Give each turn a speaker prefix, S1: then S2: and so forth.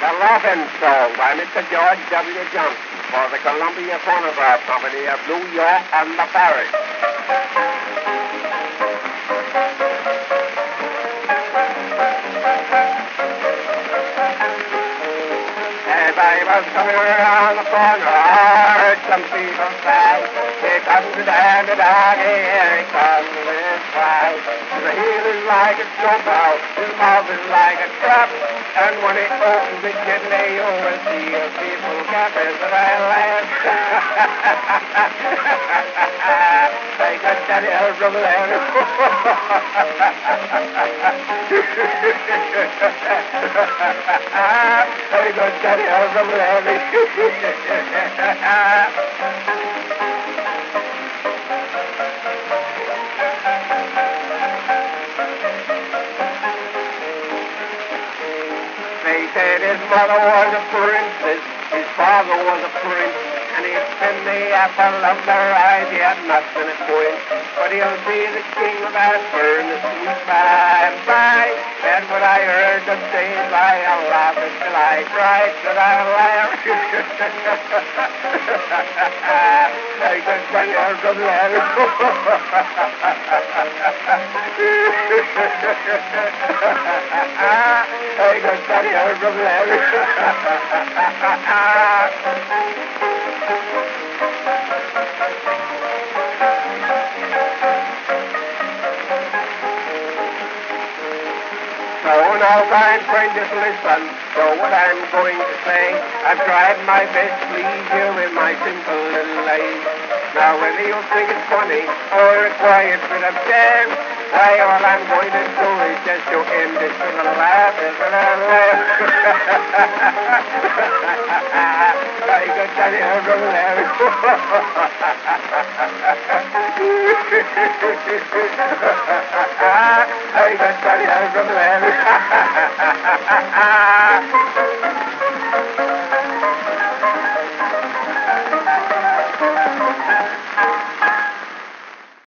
S1: The Laughing Song by Mr. George W. Johnson for the Columbia Phonograph Company of New York and the Paris. Around the I some people say, Here comes the dandy doggy, here he comes with cry. The heel is like a snowball, his mouth is like a trap, and when he opens it gently, you will see a people cappers that I laugh. I got that air from there. I got that air from They said his mother was a princess, his father was a prince, and he'd spend the apple of their eyes, he had nothing to quench. But he'll be the king of in the sweet. That's what I heard them say, I laughed until I cried, should I laugh? I got my hair from I got that hair from So now, kind friend, just listen to what I'm going to say. I've tried my best to please you with my simple little life. Now, whether you think it's funny or a quiet bit of jam, why, all I'm going to do is just to end this with a laugh and. I got that hair from Larry. I got that from Larry. Ha ha ha ha ha!